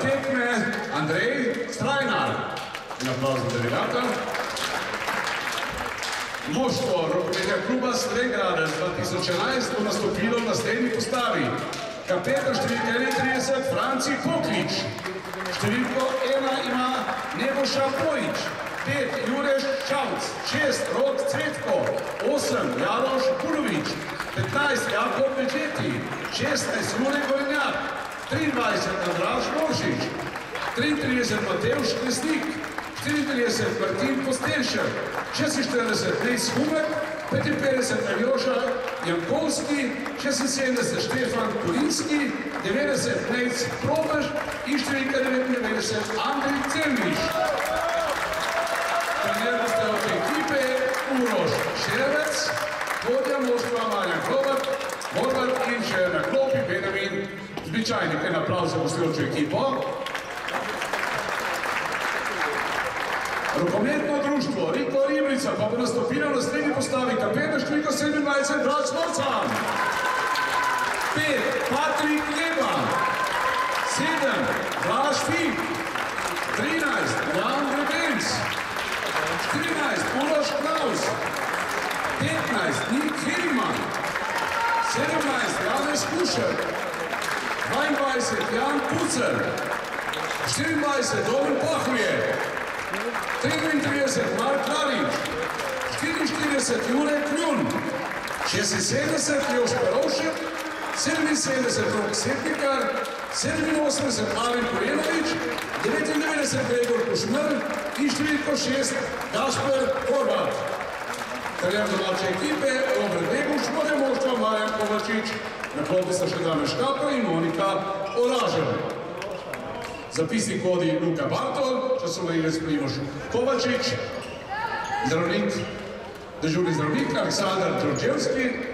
tekme Andrej Strajnar. In aplauz za delegata. Moštvo rokometnega kluba Stregradec 2011 bo nastopilo v naslednji postavi. Kapetan številka 31 Franci Poklič. Številko 1 ima Neboša Pojič. 5 Jureš Čavc. 6 Rok Cvetko. 8 Jaloš Kulovič. 15 Jakob Večeti. 16 Jure Gorenjak. 23 Andraž Mošič. 33 Mateuš Kresnik. 34 Martin Kostelšer, 46 Nejc Humek, 55 Aljoša Jankovski, 76 Štefan Kulinski, 90 Nejc Probež in številka 99 Andrej Cerniš. Trener od ekipe Uroš Šervec, vodja moštva Marjan Hrobat, Horvat in še na klopi Benjamin Zbičajnik. En aplauz za gostujočo ekipo. Rokometno društvo Riko Ribrica pa bo nastopilo na naslednji postavi kapeta številka 27 Drac Morcan. 5. Patrik Leba. 7. Blaž Fink. 13. Jan Grebenc. 14. Uroš Klaus. 15. Nik Hilman. 17. Janez Kušer. 22. Jan Pucer. 24. Domen Pahuje. 33 Mark Larič, 44 Jure Kljun, 76 Jož Perovšek, 77 Rok Setnikar, 87 Arin Kurenovič, 99 Gregor Kušmr in številko 6 Gašper Horvat. Trener domače ekipe Robert Beguš, vodja moštva Marjan Kovačič, na klopi sta še Damir Škapo in Monika Oražev. Zapisnik vodi Luka Bartol, časovnilec Primož Kovačič, zdravnik, dežurni zdravnik Aleksandar Trudževski,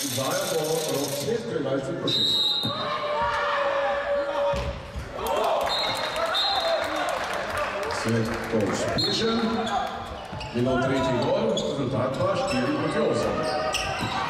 Zajapo od svjetskoj vajci pošiša. Svetko uspješen. Bilo treći gol, rezultat 2-4 proti 8.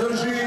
Держи!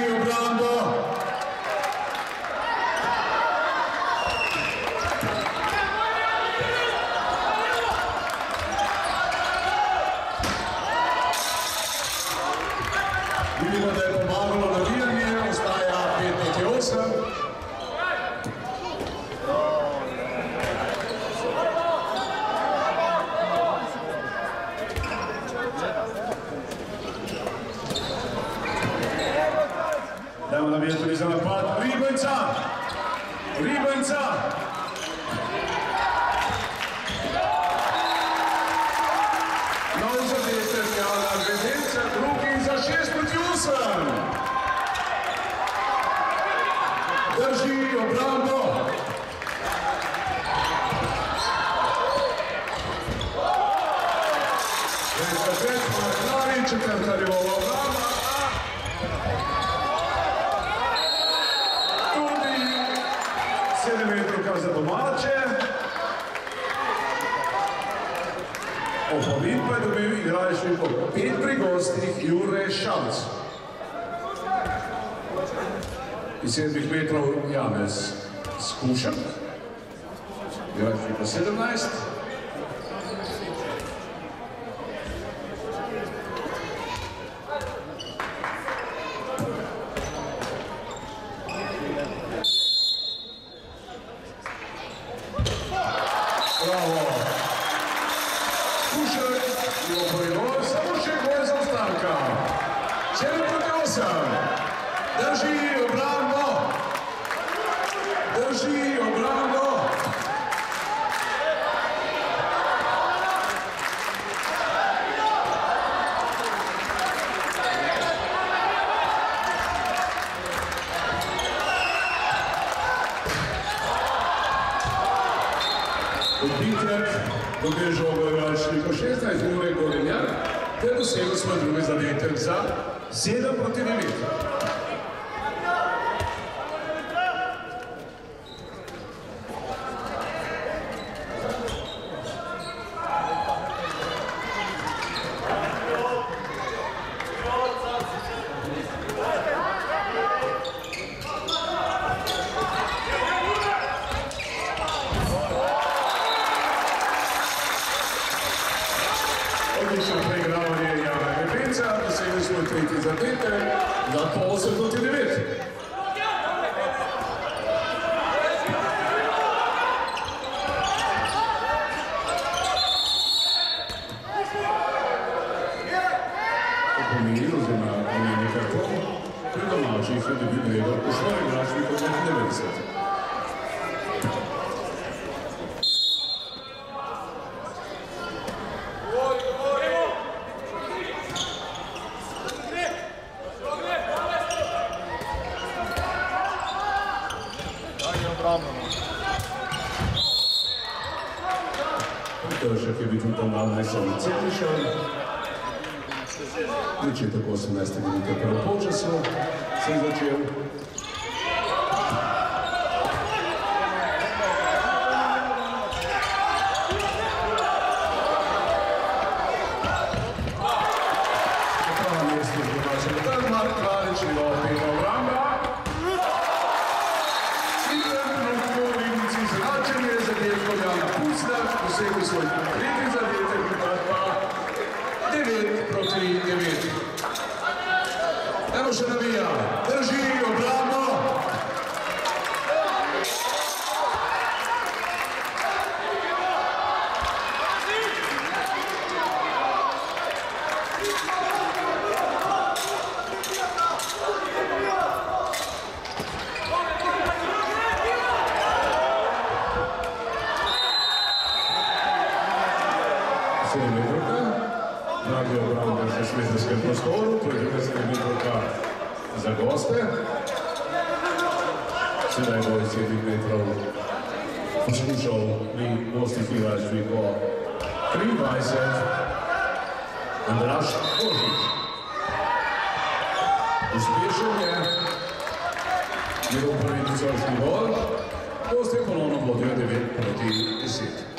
za goste. Sedaj bo iz 7 metrov poskušal pri gostih igračbi po 23 Andraž Božič. Uspešen je njegov prvi tisočni gol, goste ponovno vodijo 9 proti 10.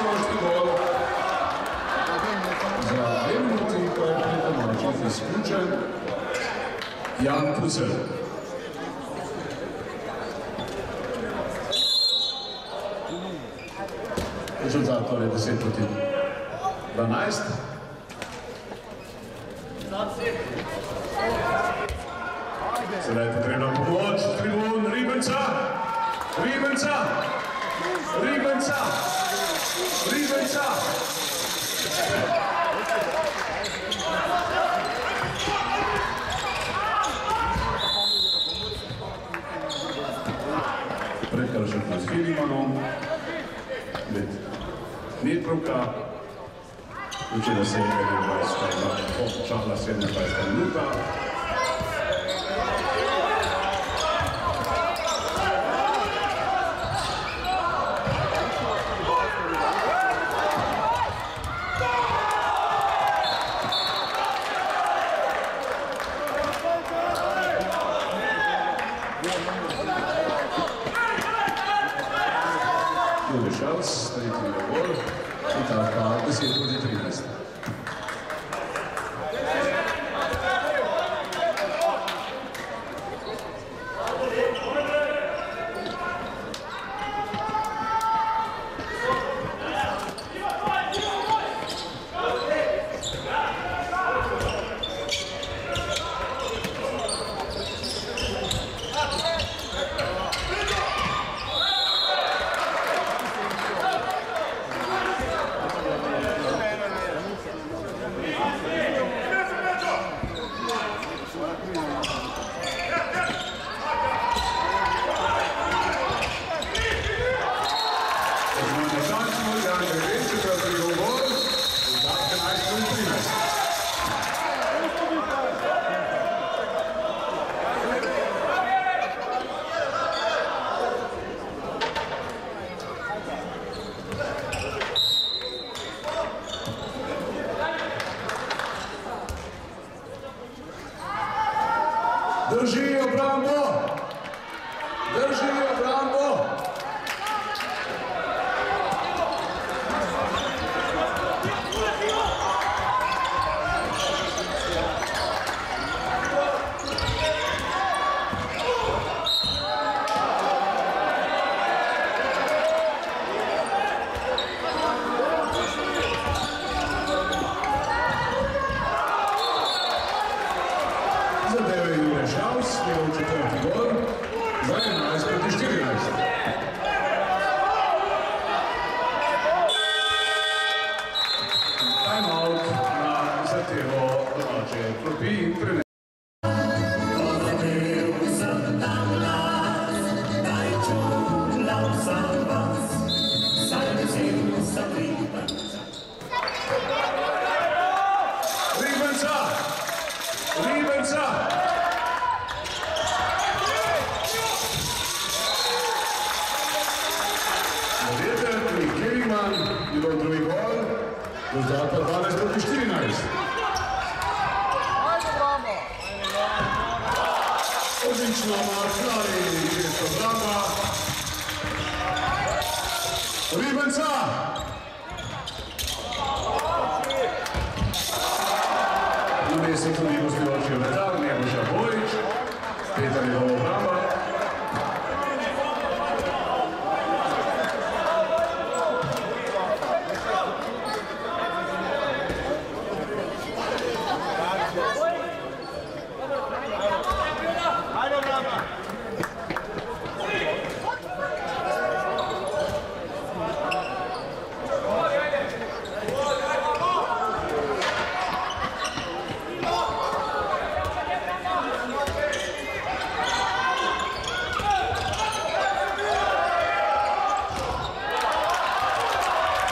Simões de bola. Za dve minuti in pa je pri domačih izključen Jan Kuzel. Rezultat torej 10 proti 12.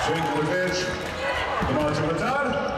Vem, Corveiros. Vamos levantar.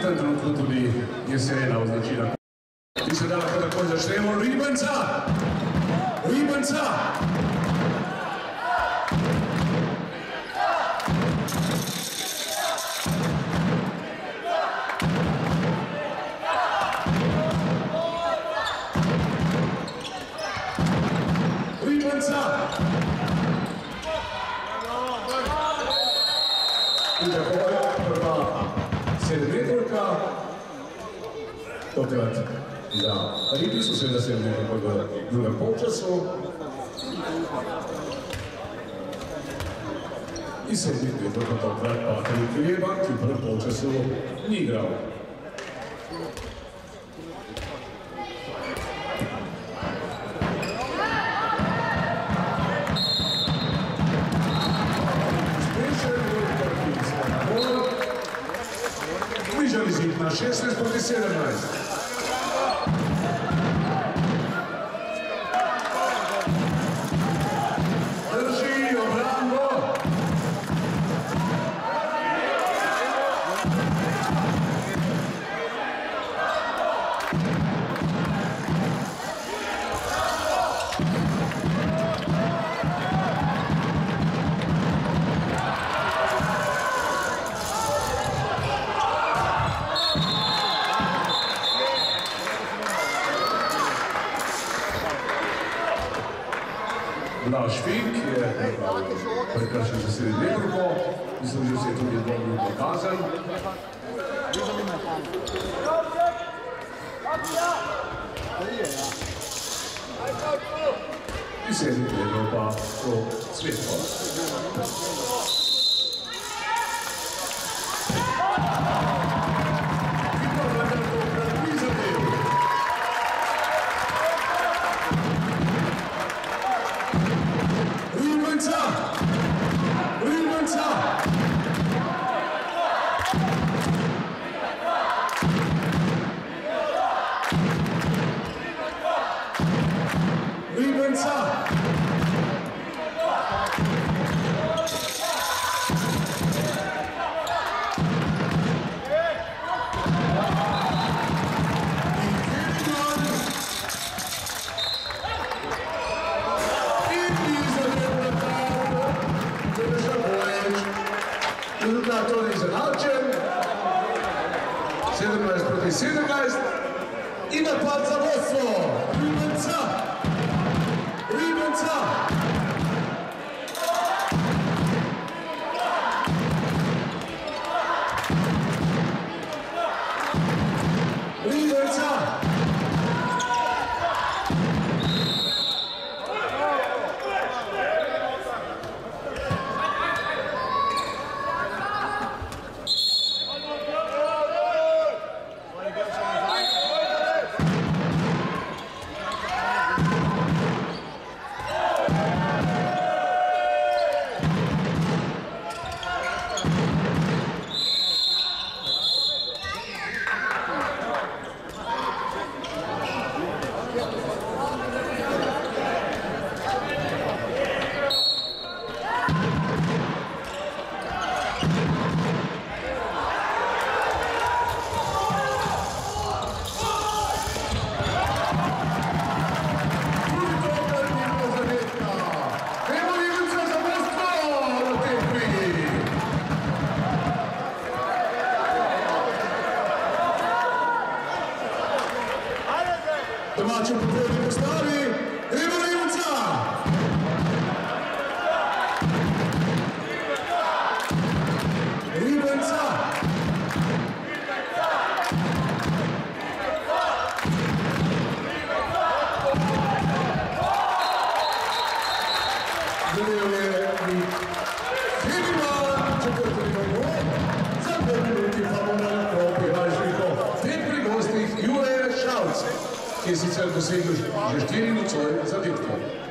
tem trenutku tudi Jesena označila. In se da lahko takoj začnemo Ribanca! Ribanca! ali nisu sve da se ne nekog druga počasu. I se vidite vrlo to kraj Patrik koji je banki u prvom počasu nije igrao. Bližali zid na 16 proti 17. ki je sicer dosegel že štiri nocoj zadetkov.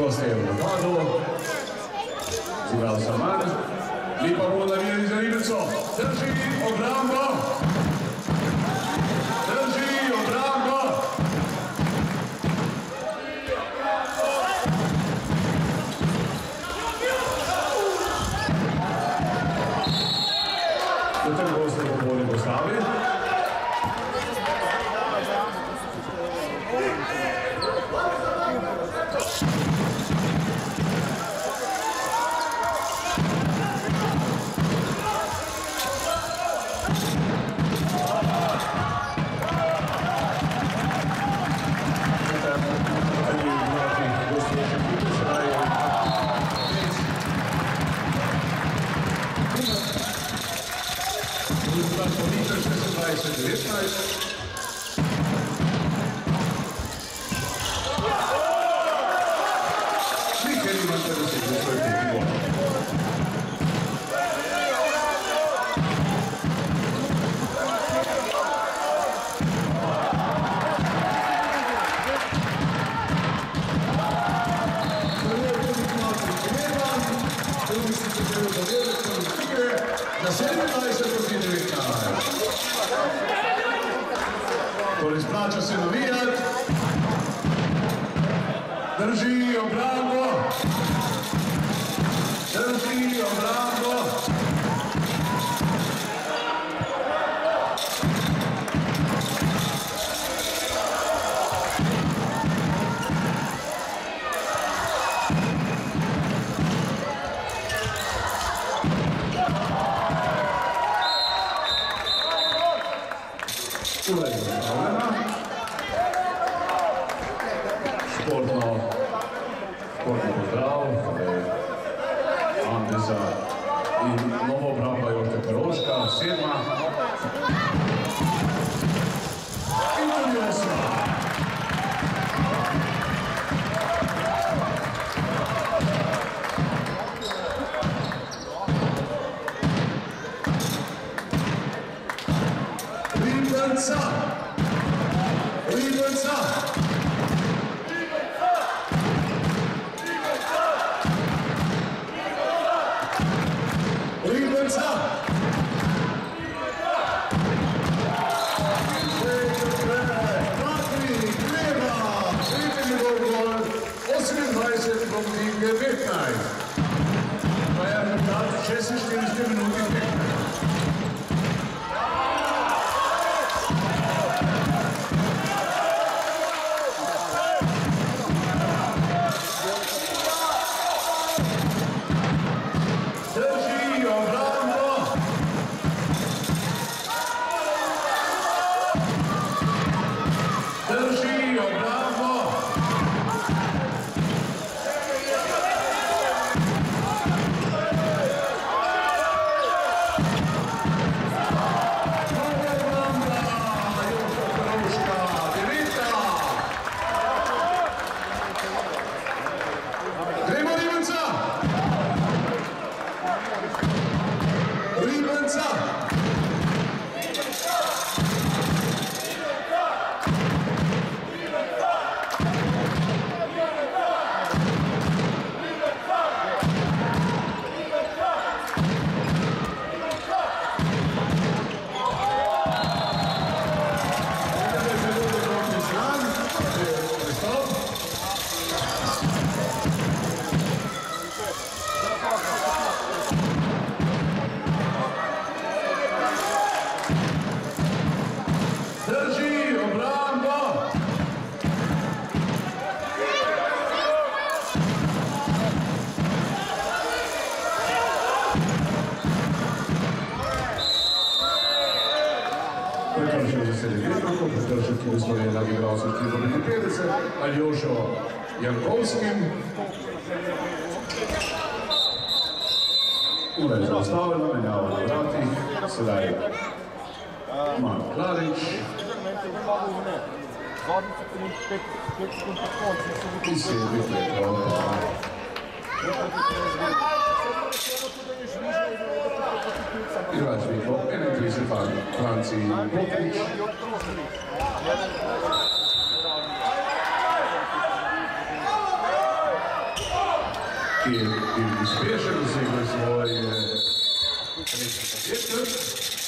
Vad säger José Morgado, Ural Saman, Lipa Roda Vija Nizarimeco, drži och obramba! Jankowskim. Uređa ostavljena, menjava na vrati, sedaj je Mark Klarić. I sedi preko Igrač ki je bil uspešen, segel svoje... Je trg.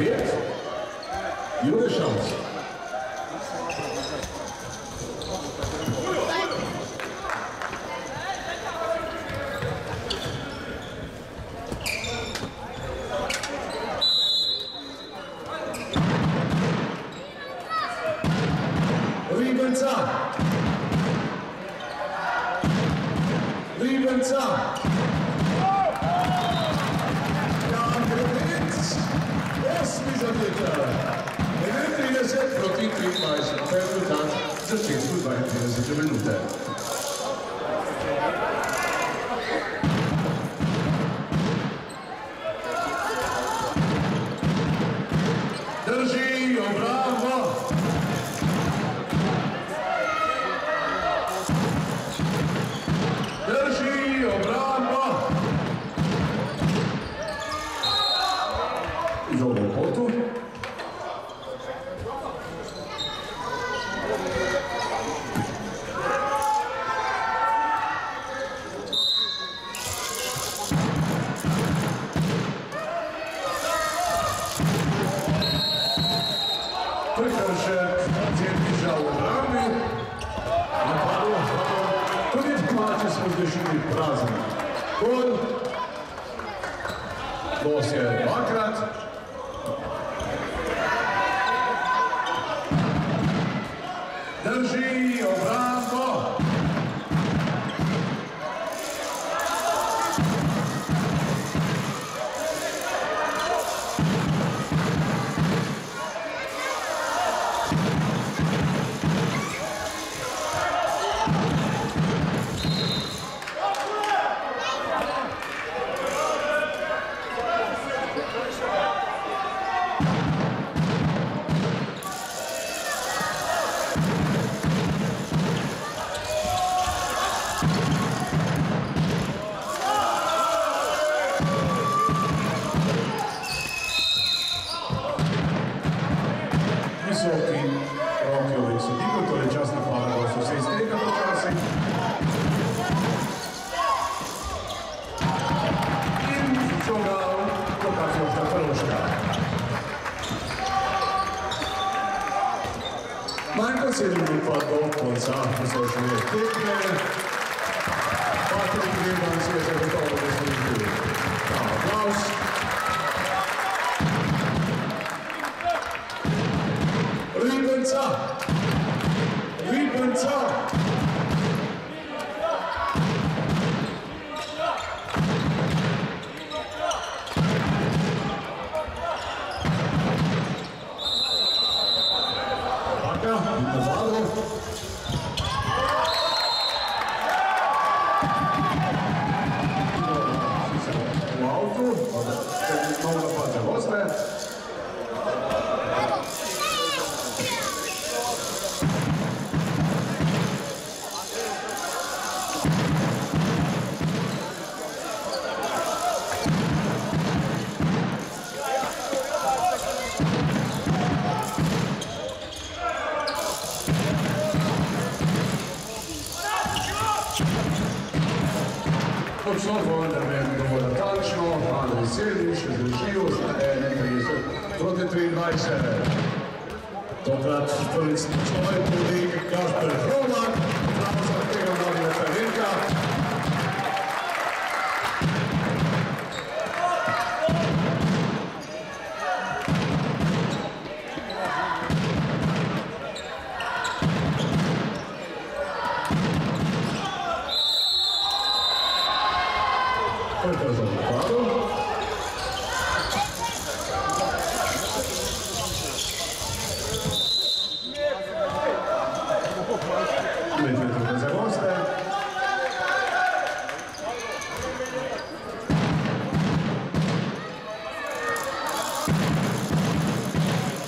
Wert, junge Chance. 是。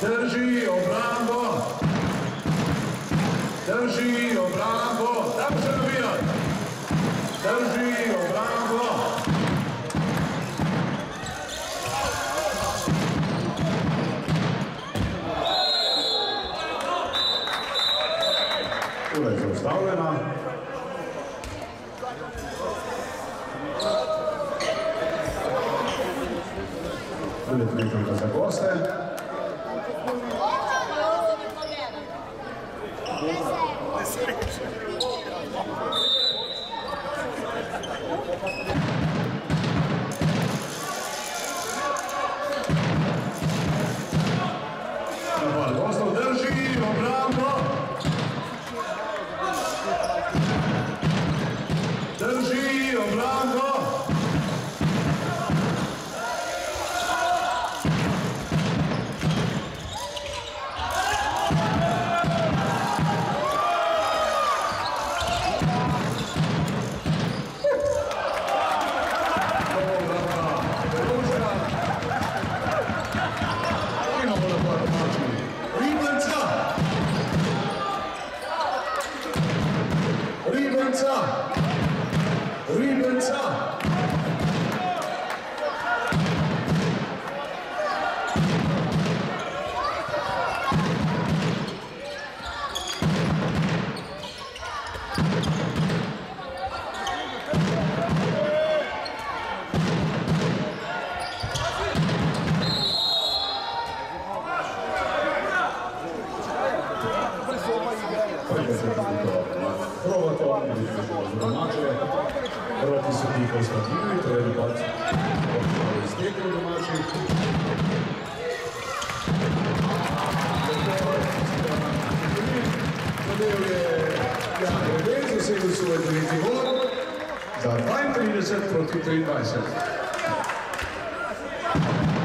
Drži obrambo. Drži obrambo. Drži